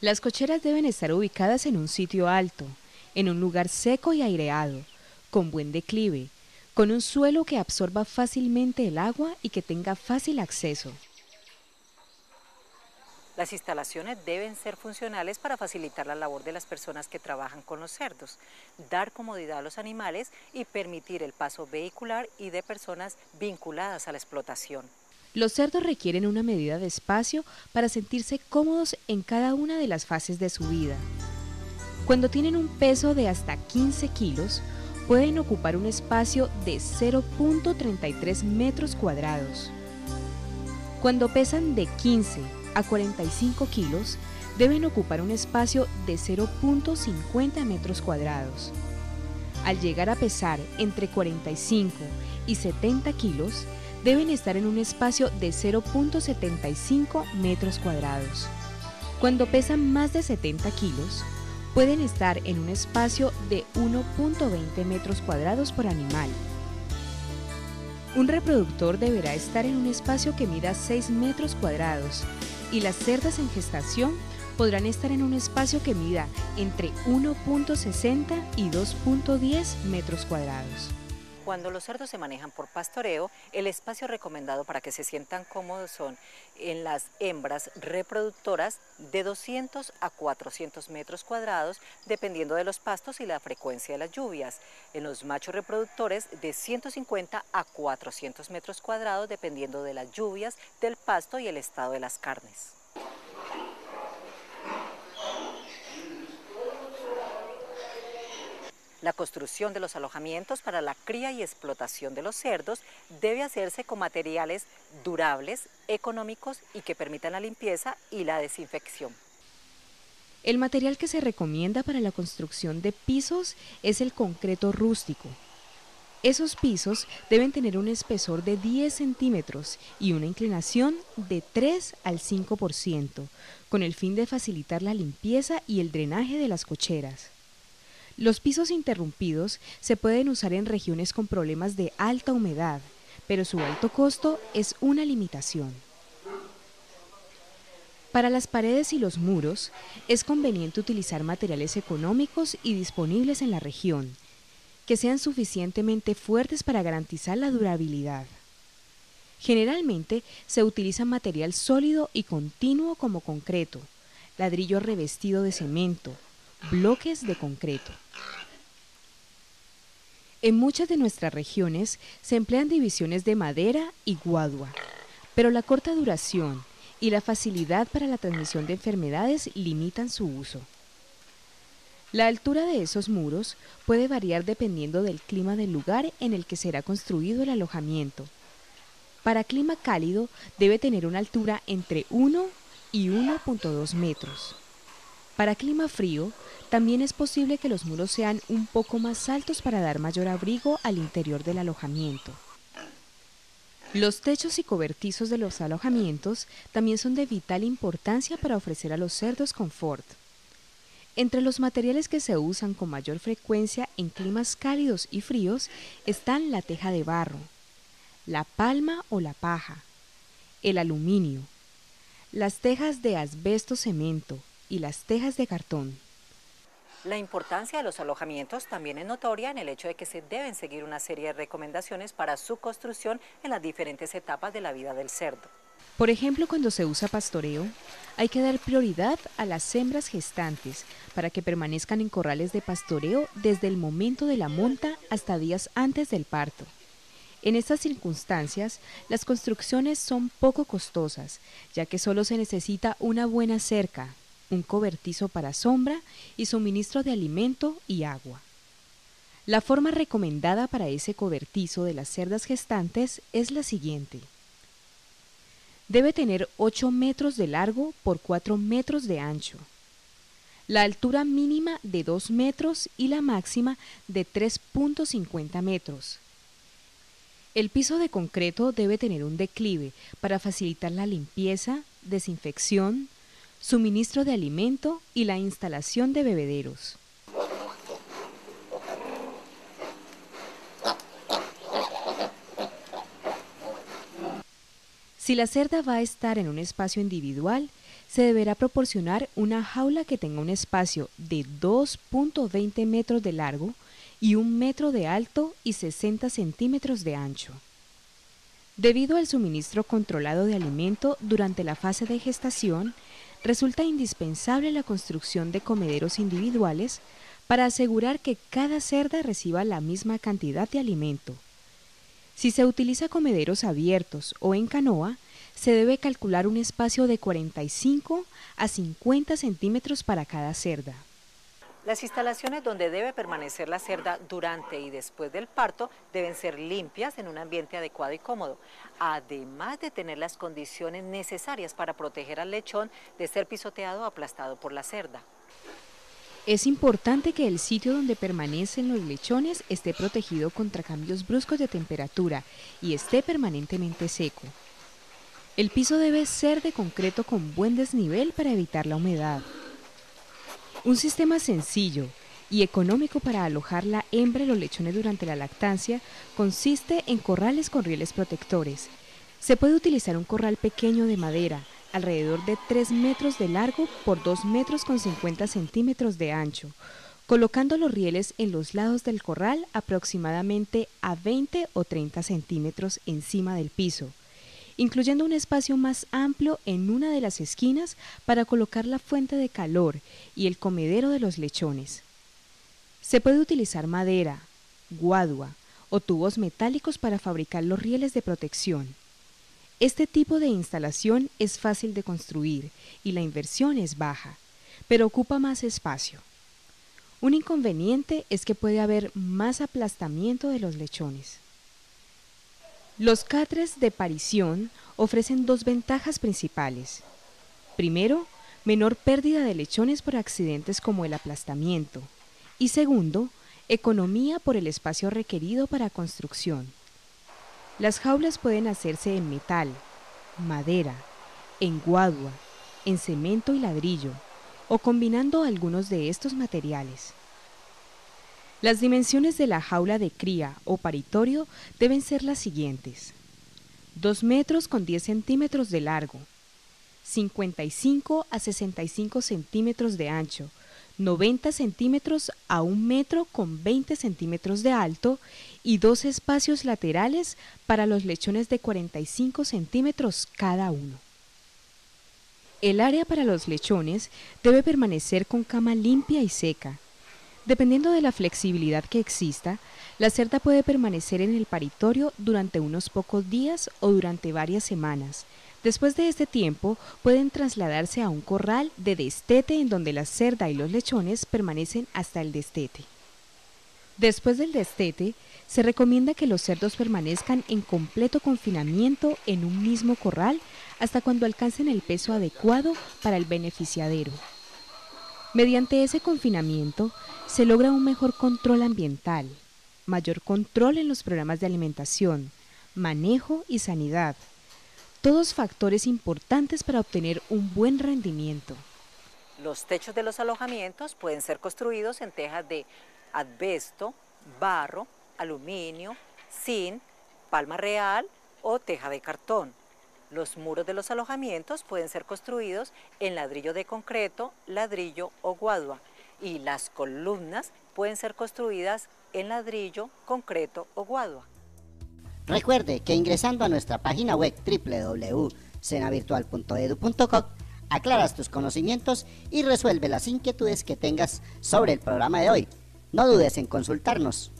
Las cocheras deben estar ubicadas en un sitio alto, en un lugar seco y aireado, con buen declive, con un suelo que absorba fácilmente el agua y que tenga fácil acceso. Las instalaciones deben ser funcionales para facilitar la labor de las personas que trabajan con los cerdos, dar comodidad a los animales y permitir el paso vehicular y de personas vinculadas a la explotación. Los cerdos requieren una medida de espacio para sentirse cómodos en cada una de las fases de su vida. Cuando tienen un peso de hasta 15 kilos, pueden ocupar un espacio de 0.33 metros cuadrados. Cuando pesan de 15 a 45 kilos, deben ocupar un espacio de 0.50 metros cuadrados. Al llegar a pesar entre 45 y 70 kilos, deben estar en un espacio de 0.75 metros cuadrados. Cuando pesan más de 70 kilos, pueden estar en un espacio de 1.20 metros cuadrados por animal. Un reproductor deberá estar en un espacio que mida 6 metros cuadrados y las cerdas en gestación podrán estar en un espacio que mida entre 1.60 y 2.10 metros cuadrados. Cuando los cerdos se manejan por pastoreo, el espacio recomendado para que se sientan cómodos son en las hembras reproductoras de 200 a 400 metros cuadrados, dependiendo de los pastos y la frecuencia de las lluvias. En los machos reproductores de 150 a 400 metros cuadrados, dependiendo de las lluvias, del pasto y el estado de las carnes. La construcción de los alojamientos para la cría y explotación de los cerdos debe hacerse con materiales durables, económicos y que permitan la limpieza y la desinfección. El material que se recomienda para la construcción de pisos es el concreto rústico. Esos pisos deben tener un espesor de 10 centímetros y una inclinación de 3 al 5%, con el fin de facilitar la limpieza y el drenaje de las cocheras. Los pisos interrumpidos se pueden usar en regiones con problemas de alta humedad, pero su alto costo es una limitación. Para las paredes y los muros es conveniente utilizar materiales económicos y disponibles en la región, que sean suficientemente fuertes para garantizar la durabilidad. Generalmente se utiliza material sólido y continuo como concreto, ladrillo revestido de cemento, bloques de concreto. En muchas de nuestras regiones se emplean divisiones de madera y guadua, pero la corta duración y la facilidad para la transmisión de enfermedades limitan su uso. La altura de esos muros puede variar dependiendo del clima del lugar en el que será construido el alojamiento. Para clima cálido debe tener una altura entre 1 y 1.2 metros. Para clima frío, también es posible que los muros sean un poco más altos para dar mayor abrigo al interior del alojamiento. Los techos y cobertizos de los alojamientos también son de vital importancia para ofrecer a los cerdos confort. Entre los materiales que se usan con mayor frecuencia en climas cálidos y fríos están la teja de barro, la palma o la paja, el aluminio, las tejas de asbesto cemento, y las tejas de cartón. La importancia de los alojamientos también es notoria en el hecho de que se deben seguir una serie de recomendaciones para su construcción en las diferentes etapas de la vida del cerdo. Por ejemplo, cuando se usa pastoreo, hay que dar prioridad a las hembras gestantes para que permanezcan en corrales de pastoreo desde el momento de la monta hasta días antes del parto. En estas circunstancias, las construcciones son poco costosas, ya que solo se necesita una buena cerca, un cobertizo para sombra y suministro de alimento y agua. La forma recomendada para ese cobertizo de las cerdas gestantes es la siguiente. Debe tener 8 metros de largo por 4 metros de ancho. La altura mínima de 2 metros y la máxima de 3.50 metros. El piso de concreto debe tener un declive para facilitar la limpieza, desinfección, suministro de alimento y la instalación de bebederos. Si la cerda va a estar en un espacio individual, se deberá proporcionar una jaula que tenga un espacio de 2.20 metros de largo y un metro de alto y 60 centímetros de ancho. Debido al suministro controlado de alimento durante la fase de gestación, resulta indispensable la construcción de comederos individuales para asegurar que cada cerda reciba la misma cantidad de alimento. Si se utiliza comederos abiertos o en canoa, se debe calcular un espacio de 45 a 50 centímetros para cada cerda. Las instalaciones donde debe permanecer la cerda durante y después del parto deben ser limpias en un ambiente adecuado y cómodo, además de tener las condiciones necesarias para proteger al lechón de ser pisoteado o aplastado por la cerda. Es importante que el sitio donde permanecen los lechones esté protegido contra cambios bruscos de temperatura y esté permanentemente seco. El piso debe ser de concreto con buen desnivel para evitar la humedad. Un sistema sencillo y económico para alojar la hembra y los lechones durante la lactancia consiste en corrales con rieles protectores. Se puede utilizar un corral pequeño de madera, alrededor de 3 metros de largo por 2 metros con 50 centímetros de ancho, colocando los rieles en los lados del corral aproximadamente a 20 o 30 centímetros encima del piso incluyendo un espacio más amplio en una de las esquinas para colocar la fuente de calor y el comedero de los lechones. Se puede utilizar madera, guadua o tubos metálicos para fabricar los rieles de protección. Este tipo de instalación es fácil de construir y la inversión es baja, pero ocupa más espacio. Un inconveniente es que puede haber más aplastamiento de los lechones. Los catres de parición ofrecen dos ventajas principales. Primero, menor pérdida de lechones por accidentes como el aplastamiento. Y segundo, economía por el espacio requerido para construcción. Las jaulas pueden hacerse en metal, madera, en guadua, en cemento y ladrillo, o combinando algunos de estos materiales. Las dimensiones de la jaula de cría o paritorio deben ser las siguientes. 2 metros con 10 centímetros de largo, 55 a 65 centímetros de ancho, 90 centímetros a 1 metro con 20 centímetros de alto y dos espacios laterales para los lechones de 45 centímetros cada uno. El área para los lechones debe permanecer con cama limpia y seca, Dependiendo de la flexibilidad que exista, la cerda puede permanecer en el paritorio durante unos pocos días o durante varias semanas. Después de este tiempo, pueden trasladarse a un corral de destete en donde la cerda y los lechones permanecen hasta el destete. Después del destete, se recomienda que los cerdos permanezcan en completo confinamiento en un mismo corral hasta cuando alcancen el peso adecuado para el beneficiadero. Mediante ese confinamiento se logra un mejor control ambiental, mayor control en los programas de alimentación, manejo y sanidad, todos factores importantes para obtener un buen rendimiento. Los techos de los alojamientos pueden ser construidos en tejas de asbesto, barro, aluminio, zinc, palma real o teja de cartón. Los muros de los alojamientos pueden ser construidos en ladrillo de concreto, ladrillo o guadua y las columnas pueden ser construidas en ladrillo, concreto o guadua. Recuerde que ingresando a nuestra página web www.senavirtual.edu.co aclaras tus conocimientos y resuelve las inquietudes que tengas sobre el programa de hoy. No dudes en consultarnos.